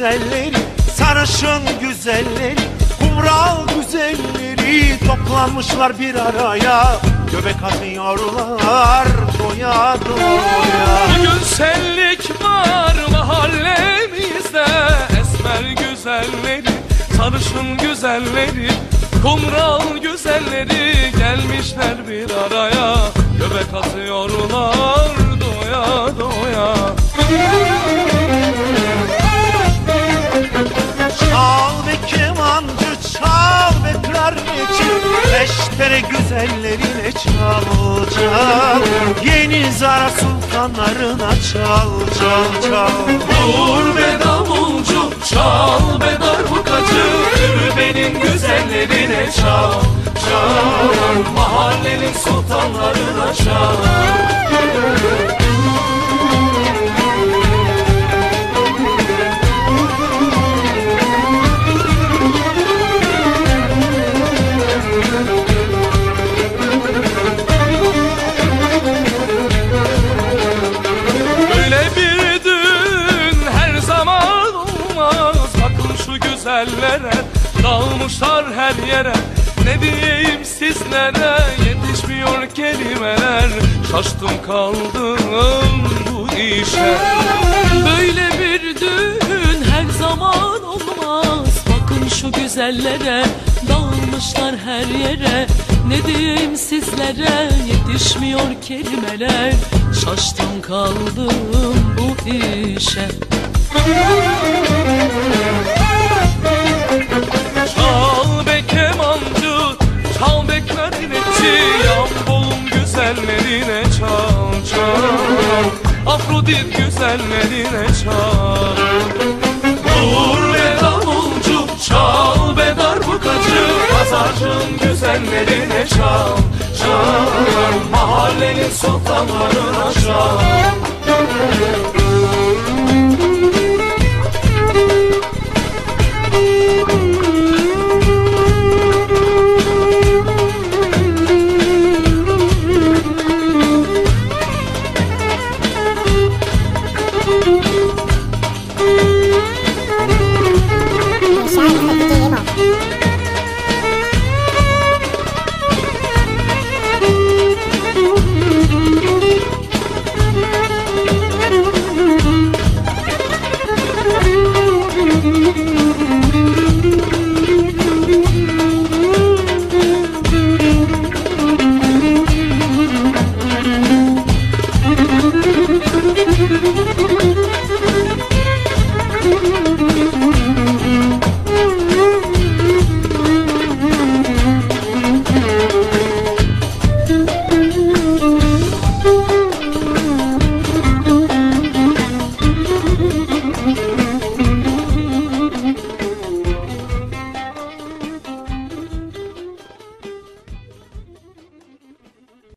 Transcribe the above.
güzelleri Sarışın güzelleri Kumral güzelleri Toplanmışlar bir araya. Göbek atıyorlar Doya doya. Bugün şenlik var mahallemizde. Esmer güzelleri, sarışın güzelleri Kumral güzelleri gelmişler bir araya. Göbek atıyorlar doya doya Beştere güzellerine çal çal. Yeni zara sultanlarına çal çal çal. Vur be davulcu, çal be darbukacı. Benim güzellerine çal, çal. Mahallenin sultanlarına çal şu güzellere Dalmışlar her yere. Ne diyeyim sizlere Yetişmiyor kelimeler. Şaştım kaldım bu işe. Böyle bir düğün her zaman olmaz. Bakın şu güzellere Dağılmışlar her yere. Ne diyeyim sizlere? Yetişmiyor kelimeler. Şaştım kaldım bu işe güzellerine çal çal. Afrodit güzellerine çal. Vur be davulcu Çal be darbukacı Pazarcın güzellerine çal Çal. Mahallenin sultanlarına çal